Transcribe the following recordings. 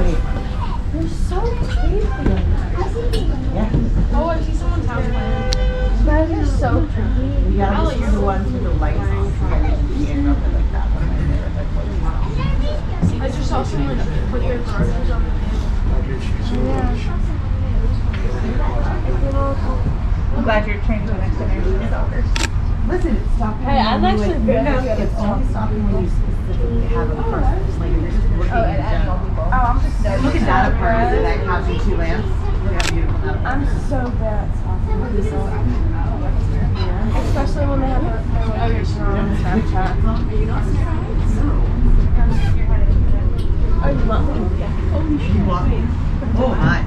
many? They're so pretty. Yeah. Oh, I see someone's house plan. Guys are so pretty. Yeah, this is the ones with the lights on. Yeah, you can rub it like that. One of my favorite. I just saw someone put your garbage on the I'm glad you're trained to the next generation of elders. Listen, it's stopping. Hey, I'm when you- actually very good It's at only stopping when you specifically have a oh, person. Like, if you're just working Oh, in and animal general. people. Oh, I'm just Look at that apartment that having two lamps. Look how beautiful that I'm so bad at talking to people. Especially when they have their, their location on Snapchat. Oh, you want me? You want me? Oh, hi.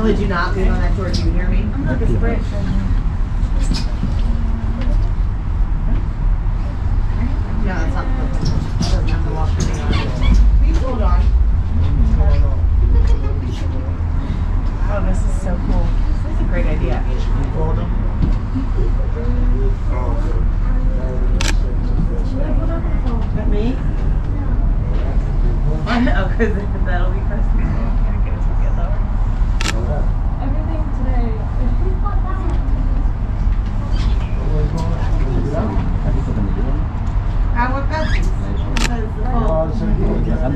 How would you not be on that door? Do you hear me? Look, it's British. No, that's not the Doesn't have to walk through the Please hold on. Oh, this is so cool. This is a great idea. Is that me? oh, because that'll be Christmas. Can't get it to get lower. everything today. Ah, what about this? Because the whole- They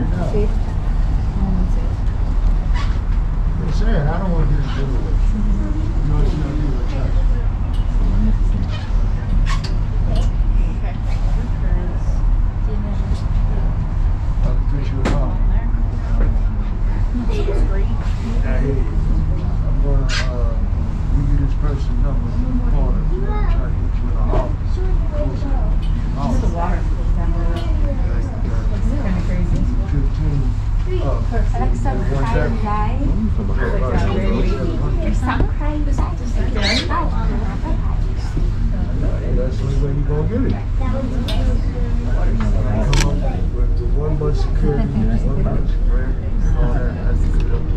said, I don't want to get into it. You know, you know, you know, touch. I'll push you along. Yeah, hey, I'm gonna, uh, give you this person's number, you call them, you know, try to get you in the office. Close it. Office. the water down below. This is kind of crazy. Fifteen, Like some one crying There's some crying guy. That's the only way you gonna get it. Come up with the one bus security, one bus security, all that, that's good.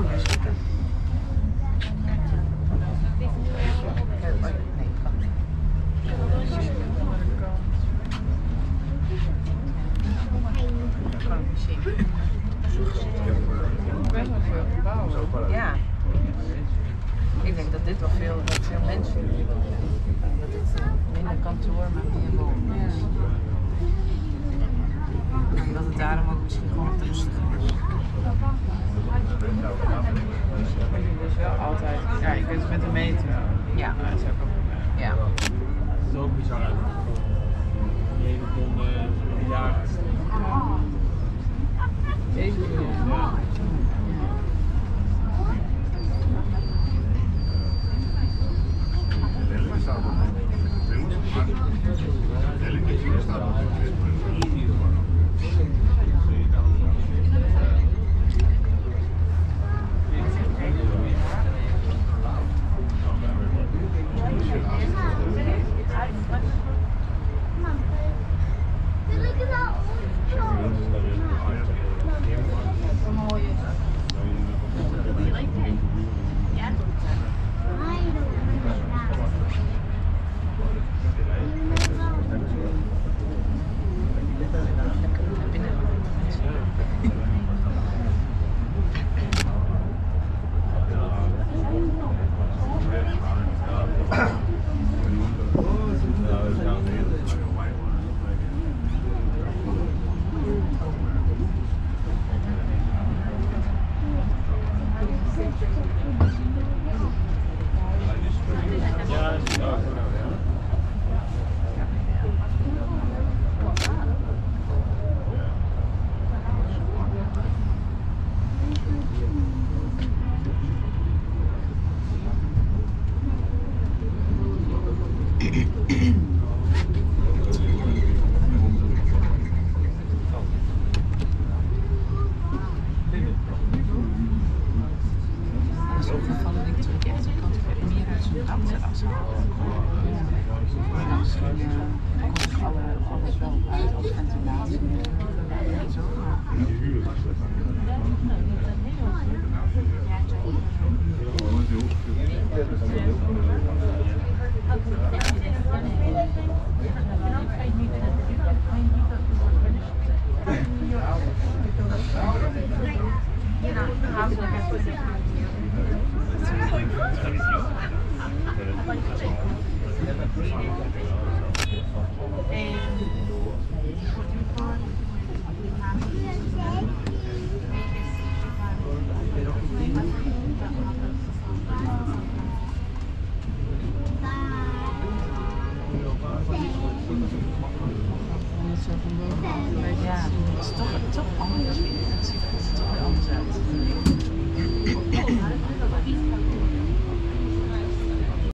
Ja. Ik denk dat dit wel veel, dat veel mensen dat eh, minder kantoor, maar meer wonen is. Dat het daarom ook misschien wel altijd. Ja, je kunt het met de meter. Ja. Nou, dat is ook wel. Ja. Zo bizar. 嗯 Ja, het is toch, toch anders. Het ziet er toch weer anders uit.